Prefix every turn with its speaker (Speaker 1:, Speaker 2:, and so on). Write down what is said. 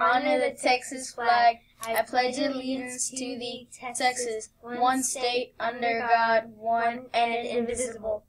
Speaker 1: honor the Texas flag. I pledge allegiance to the Texas, one state, under God, one and indivisible,